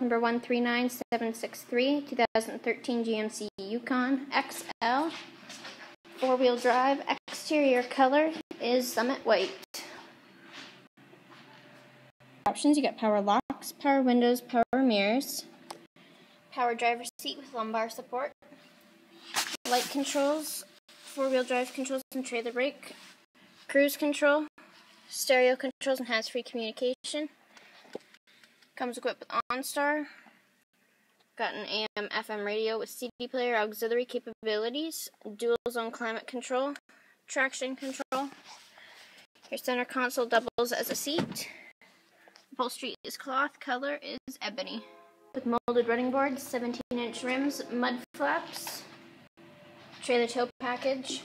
number 139763, 2013 GMC Yukon XL. Four wheel drive, exterior color is Summit White. Options you got power locks, power windows, power mirrors, power driver seat with lumbar support, light controls, four wheel drive controls and trailer brake, cruise control, stereo controls and hands free communication. Comes equipped with OnStar. Got an AM FM radio with CD player auxiliary capabilities, dual zone climate control, traction control. Your center console doubles as a seat. Upholstery is cloth, color is ebony. With molded running boards, 17 inch rims, mud flaps, trailer tow package.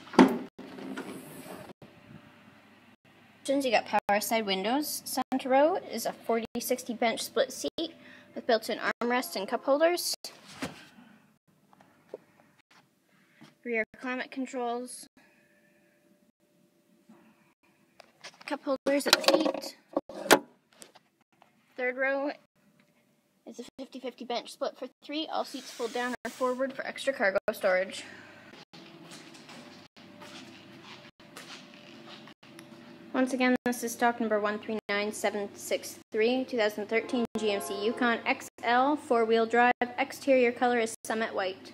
You got power side windows. Center row is a 40-60 bench split seat with built-in armrest and cup holders. Rear climate controls. Cup holders at the feet. Third row is a 50-50 bench split for three. All seats fold down or forward for extra cargo storage. Once again, this is stock number 139763, 2013 GMC Yukon XL, four-wheel drive, exterior color is Summit White.